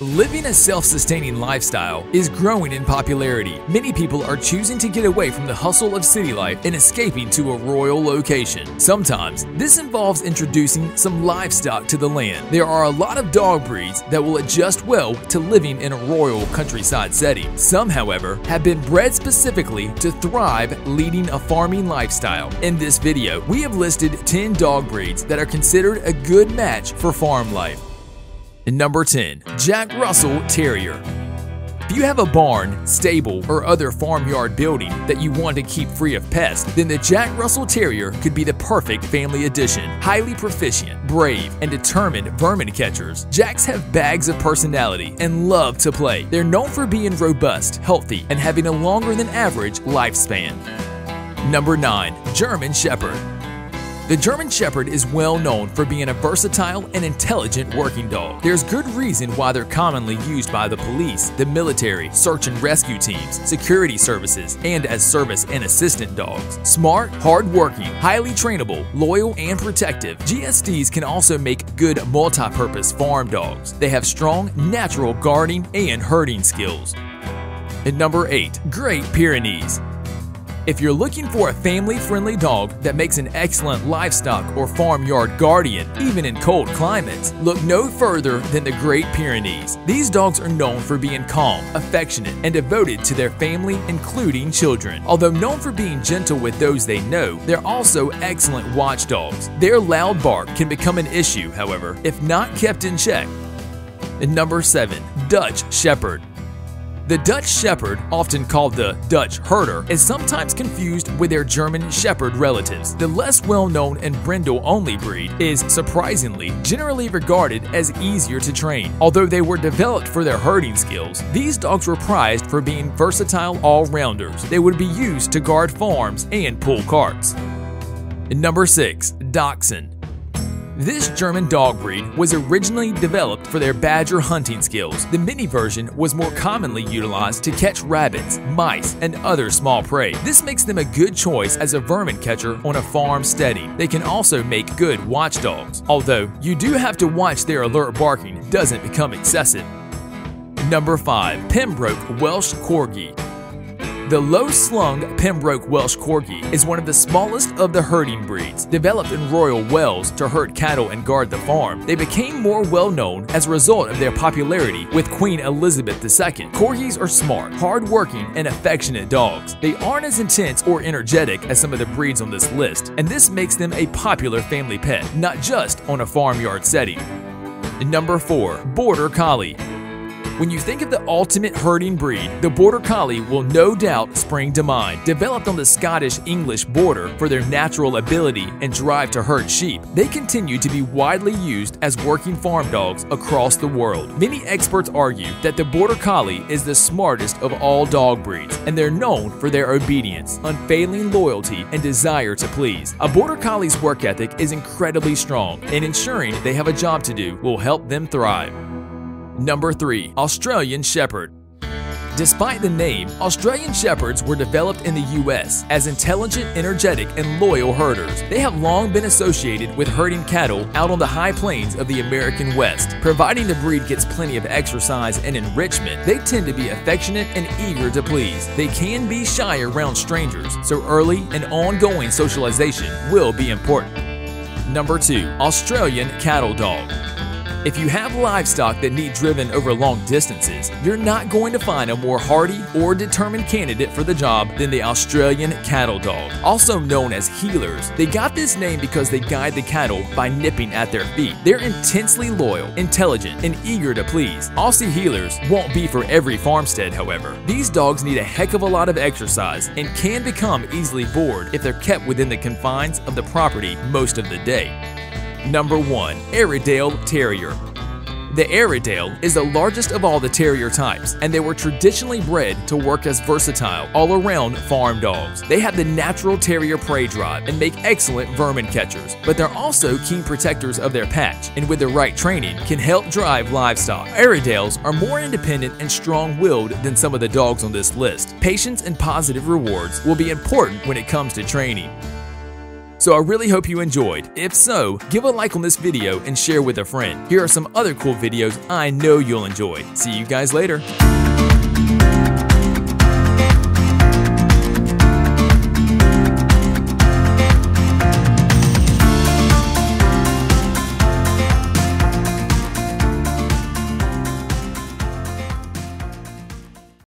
Living a self-sustaining lifestyle is growing in popularity. Many people are choosing to get away from the hustle of city life and escaping to a royal location. Sometimes, this involves introducing some livestock to the land. There are a lot of dog breeds that will adjust well to living in a royal countryside setting. Some, however, have been bred specifically to thrive leading a farming lifestyle. In this video, we have listed 10 dog breeds that are considered a good match for farm life. Number 10. Jack Russell Terrier if you have a barn, stable, or other farmyard building that you want to keep free of pests, then the Jack Russell Terrier could be the perfect family addition. Highly proficient, brave, and determined vermin catchers, Jacks have bags of personality and love to play. They're known for being robust, healthy, and having a longer than average lifespan. Number 9. German Shepherd the German Shepherd is well known for being a versatile and intelligent working dog. There's good reason why they're commonly used by the police, the military, search and rescue teams, security services, and as service and assistant dogs. Smart, hard-working, highly trainable, loyal, and protective, GSDs can also make good multi-purpose farm dogs. They have strong, natural guarding and herding skills. And number 8. Great Pyrenees if you're looking for a family-friendly dog that makes an excellent livestock or farmyard guardian, even in cold climates, look no further than the Great Pyrenees. These dogs are known for being calm, affectionate, and devoted to their family, including children. Although known for being gentle with those they know, they're also excellent watchdogs. Their loud bark can become an issue, however, if not kept in check. And number 7. Dutch Shepherd the Dutch Shepherd, often called the Dutch Herder, is sometimes confused with their German Shepherd relatives. The less well-known and brindle-only breed is, surprisingly, generally regarded as easier to train. Although they were developed for their herding skills, these dogs were prized for being versatile all-rounders. They would be used to guard farms and pull carts. Number 6. Dachshund this German dog breed was originally developed for their badger hunting skills. The mini version was more commonly utilized to catch rabbits, mice, and other small prey. This makes them a good choice as a vermin catcher on a farm setting. They can also make good watchdogs, although you do have to watch their alert barking doesn't become excessive. Number 5. Pembroke Welsh Corgi the low-slung Pembroke Welsh Corgi is one of the smallest of the herding breeds. Developed in Royal Wales to herd cattle and guard the farm, they became more well-known as a result of their popularity with Queen Elizabeth II. Corgis are smart, hard-working, and affectionate dogs. They aren't as intense or energetic as some of the breeds on this list, and this makes them a popular family pet, not just on a farmyard setting. Number 4. Border Collie when you think of the ultimate herding breed, the Border Collie will no doubt spring to mind. Developed on the Scottish-English border for their natural ability and drive to herd sheep, they continue to be widely used as working farm dogs across the world. Many experts argue that the Border Collie is the smartest of all dog breeds, and they're known for their obedience, unfailing loyalty, and desire to please. A Border Collie's work ethic is incredibly strong, and ensuring they have a job to do will help them thrive. Number 3. Australian Shepherd Despite the name, Australian Shepherds were developed in the US as intelligent, energetic, and loyal herders. They have long been associated with herding cattle out on the high plains of the American West. Providing the breed gets plenty of exercise and enrichment, they tend to be affectionate and eager to please. They can be shy around strangers, so early and ongoing socialization will be important. Number 2. Australian Cattle Dog if you have livestock that need driven over long distances, you're not going to find a more hardy or determined candidate for the job than the Australian cattle dog. Also known as heelers, they got this name because they guide the cattle by nipping at their feet. They're intensely loyal, intelligent, and eager to please. Aussie heelers won't be for every farmstead, however. These dogs need a heck of a lot of exercise and can become easily bored if they're kept within the confines of the property most of the day. Number 1. Airedale Terrier the Airedale is the largest of all the terrier types, and they were traditionally bred to work as versatile, all-around farm dogs. They have the natural terrier prey drive and make excellent vermin catchers, but they're also keen protectors of their patch, and with the right training, can help drive livestock. Airedales are more independent and strong-willed than some of the dogs on this list. Patience and positive rewards will be important when it comes to training. So I really hope you enjoyed. If so, give a like on this video and share with a friend. Here are some other cool videos I know you'll enjoy. See you guys later.